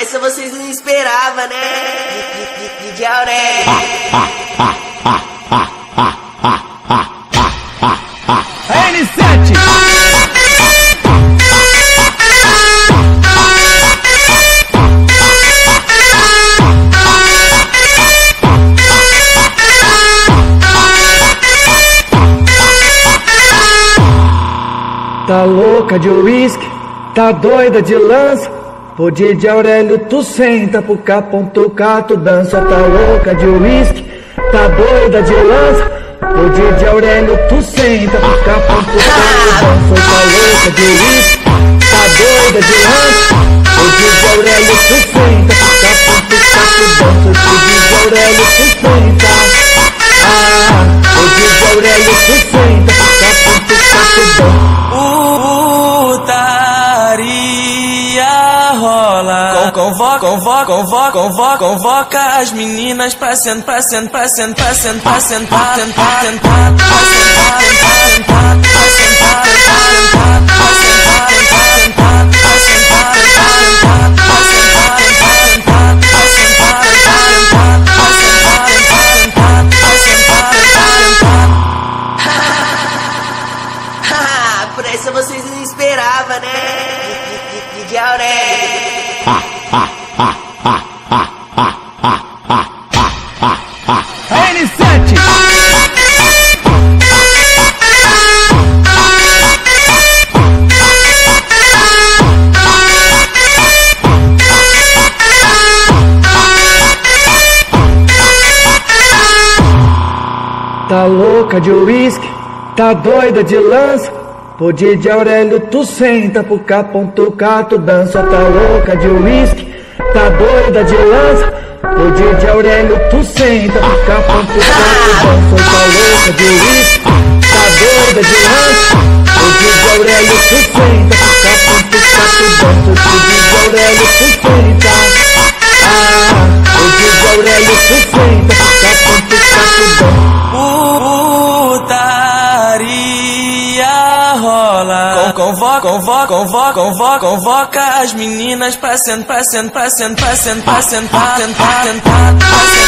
essa vocês não esperavam, né? De Aurélio. N7 Tá louca de uísque, tá doida de lança. Pô de Aurélio, tu senta pro cá, tu dança. Tá louca de uísque, tá doida de lança. Pô de Aurélio, tu senta pro cá, tu dança. Tá louca de uísque, tá doida de lança. Pô de Aurélio, tu senta pro cá, tu dança. Pô de Aurélio, tu senta. Ah, pô de Aurélio, tu senta pro cá, tu dança. Putaria rola. Convoca, convoca, convoca, convoca, convoca as meninas pra sentar, pra sentar, pra sentar, pra sentar, pra sentar, sentar, sentar, pra sentar, sentar, sentar, pra sentar, sentar, sentar, pra sentar, sentar, sentar, pra sentar, sentar, sentar, pra sentar, sentar, sentar, pra De Aurélio. N7 Tá louca de uísque, tá doida de lança. Pô de Aurélio, tu senta pro cá, tu dança. Tá louca de uísque, tá doida de lança. Pô de Aurélio, tu senta pro cá, tu dança. Tá louca de uísque, tá doida de lança. Pô de Aurélio, tu senta pro cá, tu dança. Pô de Aurélio, tu senta. Ah, pô de Aurélio, tu senta pro cá, tu dança. Convoca, convoca, convoca, convoca, convoca as meninas pra sentar, sentar, sentar, sentar, sentar, sentar, sentar, sentar,